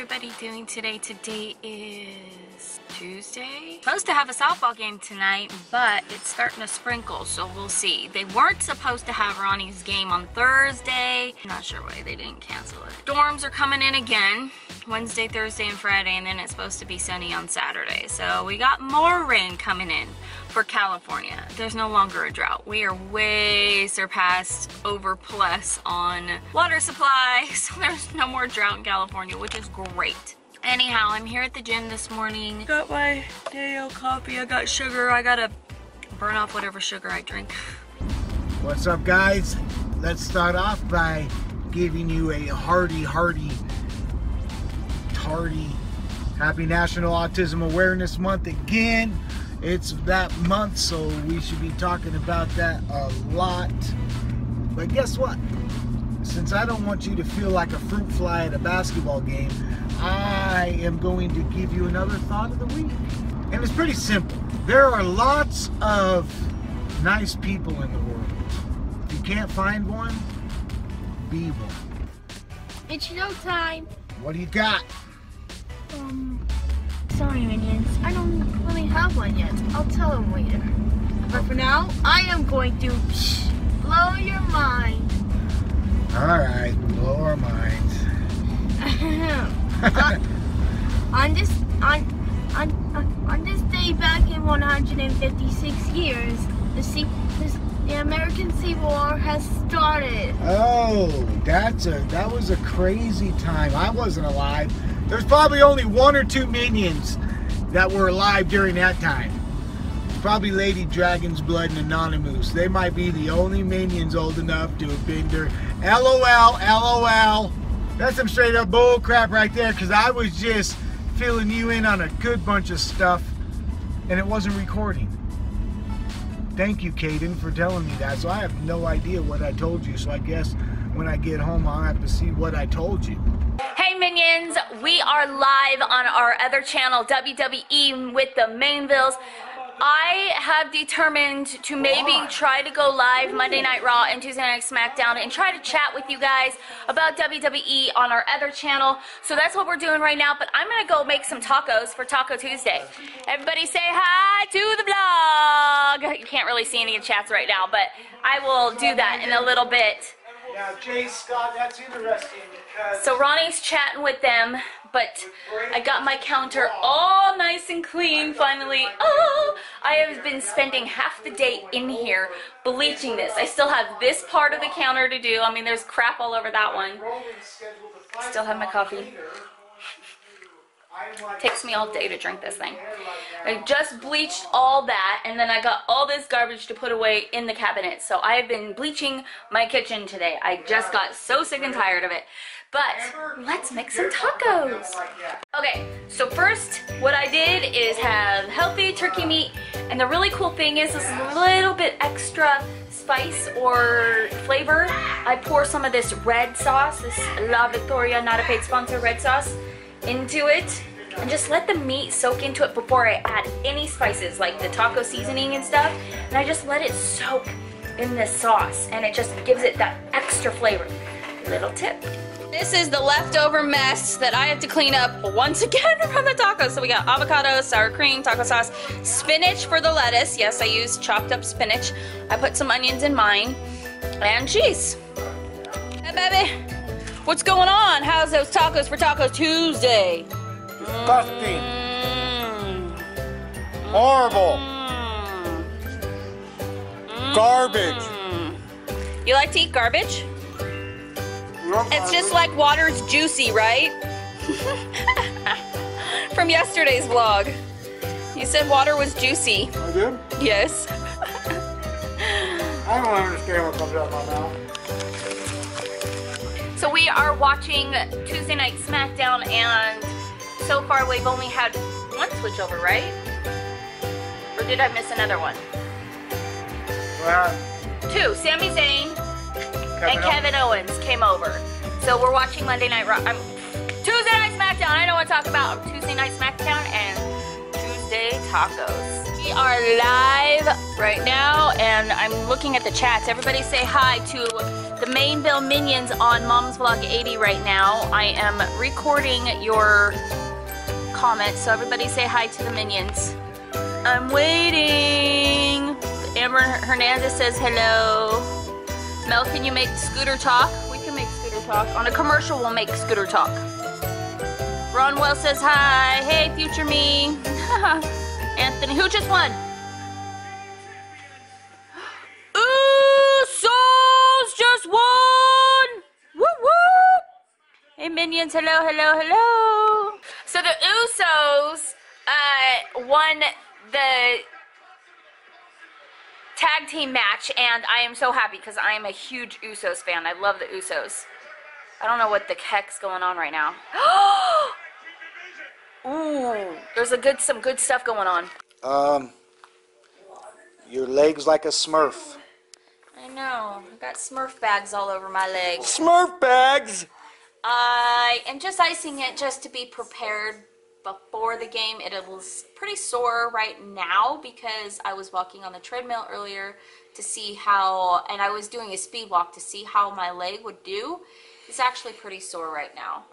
everybody doing today? Today is Tuesday. Supposed to have a softball game tonight, but it's starting to sprinkle, so we'll see. They weren't supposed to have Ronnie's game on Thursday. not sure why they didn't cancel it. Storms are coming in again. Wednesday, Thursday, and Friday, and then it's supposed to be sunny on Saturday. So we got more rain coming in for California. There's no longer a drought. We are way surpassed over plus on water supply, so there's no more drought in California, which is great. Anyhow, I'm here at the gym this morning. Got my day coffee, I got sugar, I gotta burn off whatever sugar I drink. What's up guys? Let's start off by giving you a hearty, hearty Happy National Autism Awareness Month again. It's that month, so we should be talking about that a lot. But guess what? Since I don't want you to feel like a fruit fly at a basketball game, I am going to give you another thought of the week. And it's pretty simple. There are lots of nice people in the world. If you can't find one, be one. It's showtime. What do you got? Um, sorry, minions. I don't really have one yet. I'll tell him later. But for now, I am going to blow your mind. Alright, blow our minds. on this on, on on this day back in 156 years, the sea, this, the American Civil War has started. Oh, that's a that was a crazy time. I wasn't alive. There's probably only one or two minions that were alive during that time. Probably Lady Dragon's Blood and Anonymous. They might be the only minions old enough to have been there. LOL, LOL. That's some straight up bull crap right there because I was just filling you in on a good bunch of stuff and it wasn't recording. Thank you, Cayden, for telling me that. So I have no idea what I told you. So I guess when I get home, I'll have to see what I told you. Hey Minions, we are live on our other channel, WWE with the Mainvilles. I have determined to maybe try to go live Monday Night Raw and Tuesday Night SmackDown and try to chat with you guys about WWE on our other channel. So that's what we're doing right now, but I'm going to go make some tacos for Taco Tuesday. Everybody say hi to the vlog. You can't really see any of the chats right now, but I will do that in a little bit. Now, Jay Scott, that's interesting because. So Ronnie's chatting with them, but I got my counter all nice and clean finally. Oh, I have been spending half the day in here bleaching this. I still have this part of the counter to do. I mean, there's crap all over that one. Still have my coffee. Takes me all day to drink this thing. I just bleached all that and then I got all this garbage to put away in the cabinet. So I've been bleaching my kitchen today. I just got so sick and tired of it. But let's make some tacos. Okay, so first what I did is have healthy turkey meat and the really cool thing is this little bit extra spice or flavor. I pour some of this red sauce, this La Victoria, not a paid sponsor red sauce into it and just let the meat soak into it before I add any spices like the taco seasoning and stuff. And I just let it soak in this sauce and it just gives it that extra flavor. Little tip. This is the leftover mess that I have to clean up once again from the tacos. So we got avocado, sour cream, taco sauce, spinach for the lettuce. Yes, I used chopped up spinach. I put some onions in mine and cheese. Hey, baby. What's going on? How's those tacos for Taco Tuesday? Disgusting. Horrible. Garbage. You like to eat garbage? It's just like water's juicy, right? From yesterday's vlog. You said water was juicy. I did? Yes. I don't understand what comes out of my mouth. So we are watching Tuesday Night SmackDown and so far we've only had one switchover, right? Or did I miss another one? Well, Two. Sami Zayn Kevin and Kevin Owens came over. So we're watching Monday Night Raw. Um, Tuesday Night SmackDown. I know what to talk about. Tuesday Night SmackDown and Tuesday Tacos. We are live right now, and I'm looking at the chats. Everybody say hi to the Mainville Minions on Mom's Vlog 80 right now. I am recording your so everybody say hi to the Minions. I'm waiting. Amber Hernandez says hello. Mel, can you make Scooter talk? We can make Scooter talk. On a commercial, we'll make Scooter talk. Ron Well says hi. Hey, future me. Anthony, who just won? Just won! Woo woo! Hey minions, hello, hello, hello. So the Usos uh, won the tag team match, and I am so happy because I am a huge Usos fan. I love the Usos. I don't know what the heck's going on right now. Ooh, there's a good some good stuff going on. Um, your legs like a Smurf. I know. I got Smurf bags all over my legs. Smurf bags. I am just icing it just to be prepared before the game. It was pretty sore right now because I was walking on the treadmill earlier to see how, and I was doing a speed walk to see how my leg would do. It's actually pretty sore right now.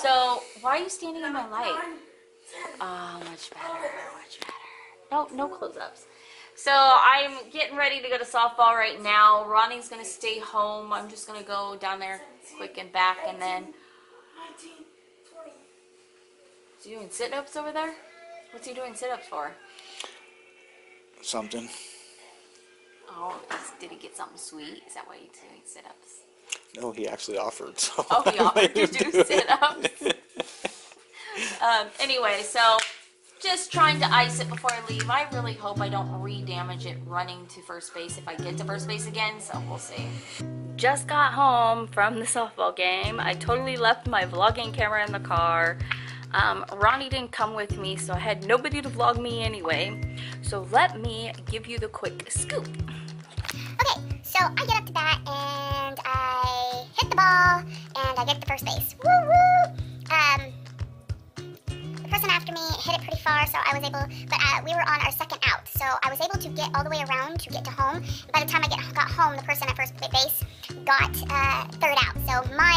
So why are you standing in my light? Oh, much better, much better. No, no close-ups. So I'm getting ready to go to softball right now. Ronnie's gonna stay home. I'm just gonna go down there quick and back, and then. Is he doing sit-ups over there? What's he doing sit-ups for? Something. Oh, did he get something sweet? Is that why he's doing sit-ups? No, he actually offered. So Oh, he offered to him do sit-ups. um, anyway, so just trying to ice it before I leave. I really hope I don't re-damage it running to first base if I get to first base again, so we'll see. Just got home from the softball game. I totally left my vlogging camera in the car. Um, Ronnie didn't come with me, so I had nobody to vlog me anyway. So let me give you the quick scoop. Okay, so I get up to bat and I hit the ball and I get to first base. Woo woo! After me hit it pretty far, so I was able. But uh, we were on our second out, so I was able to get all the way around to get to home. By the time I get, got home, the person at first base got uh, third out. So my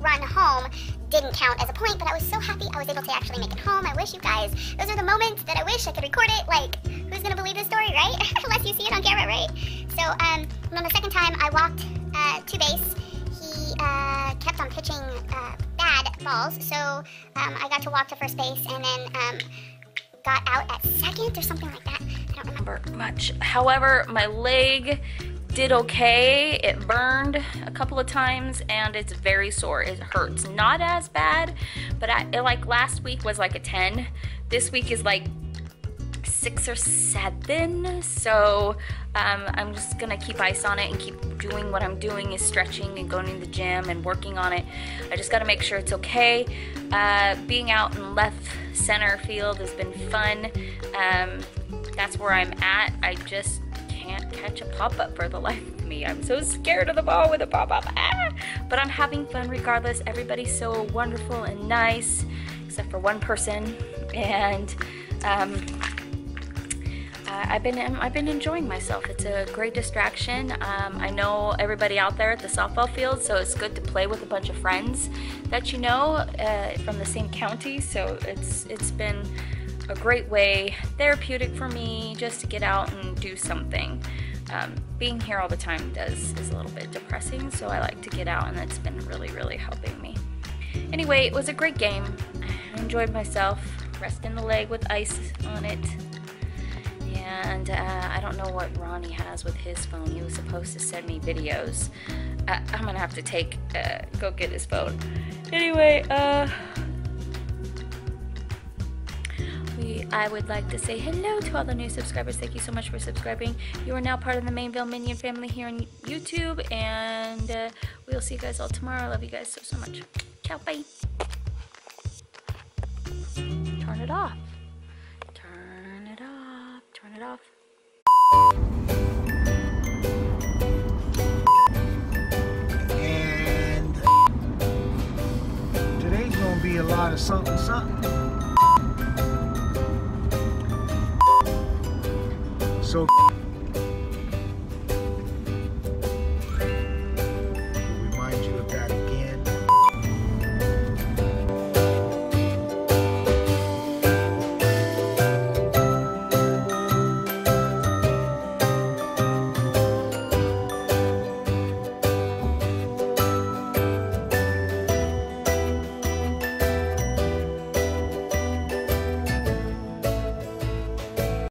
run home didn't count as a point, but I was so happy I was able to actually make it home. I wish you guys, those are the moments that I wish I could record it. Like, who's gonna believe this story, right? Unless you see it on camera, right? So, um, on the second time I walked uh, to base, he uh, kept on pitching uh, balls, so um, I got to walk to first base and then um, got out at second or something like that. I don't remember. much. However, my leg did okay. It burned a couple of times and it's very sore. It hurts. Not as bad, but I, it, like last week was like a 10. This week is like six or seven. So um, I'm just gonna keep ice on it and keep doing what I'm doing is stretching and going to the gym and working on it. I just gotta make sure it's okay. Uh, being out in left center field has been fun. Um, that's where I'm at. I just can't catch a pop up for the life of me. I'm so scared of the ball with a pop up. Ah! But I'm having fun regardless. Everybody's so wonderful and nice, except for one person. And um, uh, I've been I've been enjoying myself. It's a great distraction. Um, I know everybody out there at the softball field, so it's good to play with a bunch of friends that you know uh, from the same county. So it's it's been a great way, therapeutic for me, just to get out and do something. Um, being here all the time does is a little bit depressing, so I like to get out, and it's been really really helping me. Anyway, it was a great game. I enjoyed myself, resting the leg with ice on it and uh, I don't know what Ronnie has with his phone. He was supposed to send me videos. Uh, I'm gonna have to take uh, go get his phone. Anyway, uh, we I would like to say hello to all the new subscribers. Thank you so much for subscribing. You are now part of the Mainville Minion family here on YouTube, and uh, we'll see you guys all tomorrow. I love you guys so so much. Ciao, bye. Turn it off. It off. And today's gonna be a lot of something something. So